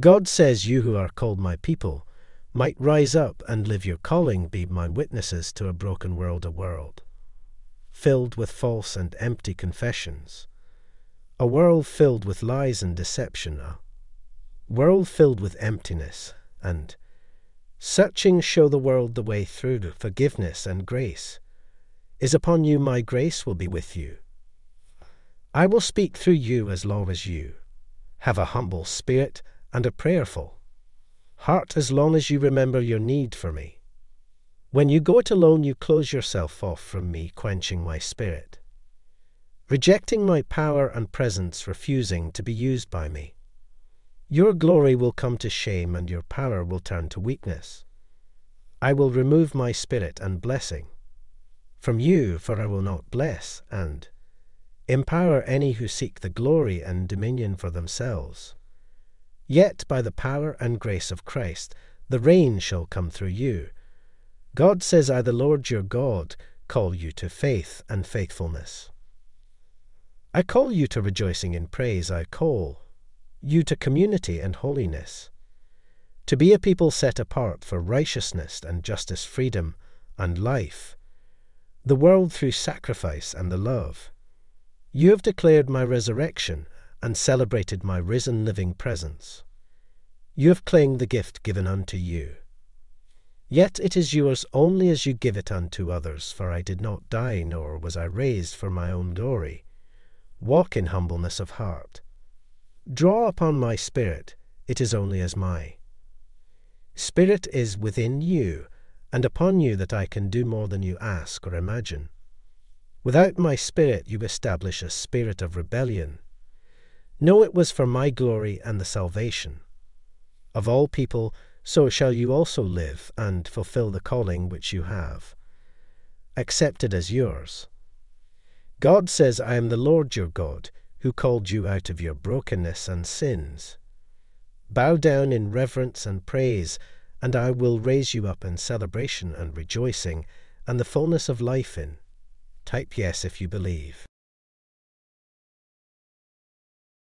God says you who are called my people might rise up and live your calling, be my witnesses to a broken world, a world filled with false and empty confessions, a world filled with lies and deception, a world filled with emptiness, and searching show the world the way through to forgiveness and grace. Is upon you my grace will be with you. I will speak through you as long as you have a humble spirit and a prayerful heart as long as you remember your need for me. When you go it alone, you close yourself off from me, quenching my spirit, rejecting my power and presence, refusing to be used by me. Your glory will come to shame, and your power will turn to weakness. I will remove my spirit and blessing from you, for I will not bless and empower any who seek the glory and dominion for themselves. Yet by the power and grace of Christ, the rain shall come through you. God says, I, the Lord your God, call you to faith and faithfulness. I call you to rejoicing in praise. I call you to community and holiness, to be a people set apart for righteousness and justice, freedom and life, the world through sacrifice and the love. You have declared my resurrection and celebrated my risen living presence. You have claimed the gift given unto you. Yet it is yours only as you give it unto others, for I did not die, nor was I raised for my own glory. Walk in humbleness of heart. Draw upon my spirit, it is only as my spirit is within you, and upon you that I can do more than you ask or imagine. Without my spirit you establish a spirit of rebellion. Know it was for my glory and the salvation of all people, so shall you also live and fulfill the calling which you have, accepted as yours. God says, I am the Lord your God, who called you out of your brokenness and sins. Bow down in reverence and praise, and I will raise you up in celebration and rejoicing, and the fullness of life in. Type yes if you believe.